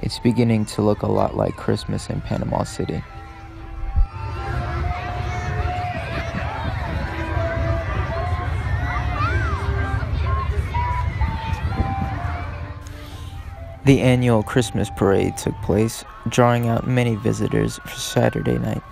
It's beginning to look a lot like Christmas in Panama City. The annual Christmas parade took place, drawing out many visitors for Saturday night.